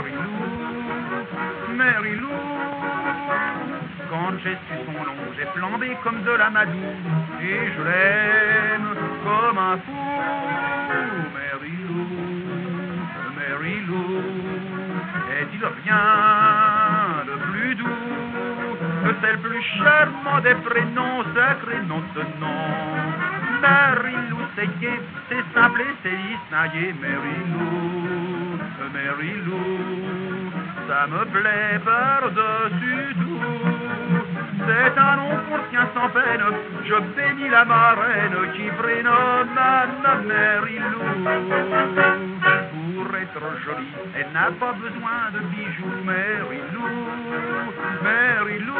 Mary-Lou, Mary-Lou. Quand j'ai su son nom, j'ai flambé comme de la madou, et je l'aime comme un fou. Mary-Lou, Mary-Lou, est-il rien de plus doux que celle plus charmant des prénoms sacrés, non ce nom Mary-Lou, c'est gai, c'est simple et c'est distingué, Mary-Lou ça me plaît par-dessus tout. C'est un nom qu'on tient sans peine, je bénis la marraine qui prénomme Mary Lou. Pour être jolie, elle n'a pas besoin de bijoux, Mary Lou, Mary Lou.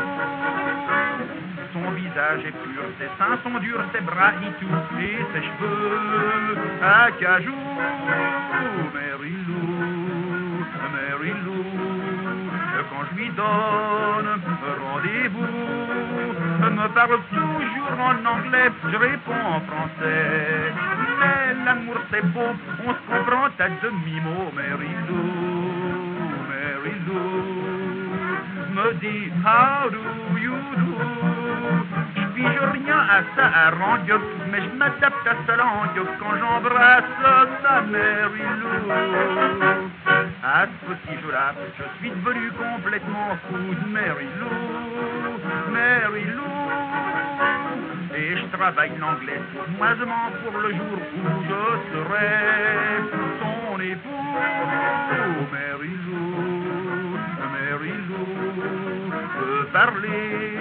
Son visage est pur, ses seins sont durs, ses bras tout, et ses cheveux à cajou. Mary je donne. Rendez-vous, me parle toujours en anglais, je réponds en français. Mais l'amour c'est beau, on se comprend à demi-mot, Mary Lou, Mary Lou, me dit How do you do? Je pige rien à ça à langue, mais je m'adapte à sa langue. Quand j'embrasse ma Mary Lou. À ce petit jeu-là, je suis devenu complètement fou de Mary Lou, Mary Lou. Et je travaille l'anglais sournoisement pour le jour où je serai son époux. Mary Lou, Mary Lou, peut parler,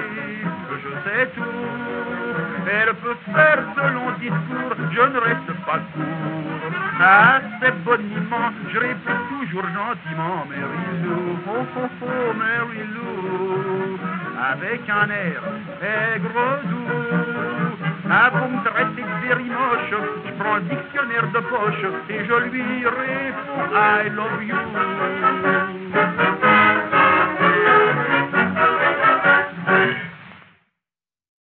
je sais tout. Elle peut faire de longs discours, je ne reste pas court. À ses boniments, je réponds toujours gentiment, Mary Lou, oh oh oh, Mary Lou, avec un air aigre doux. Ah, vous me traitez de very moche, je prends le dictionnaire de poche et je lui réponds I love you.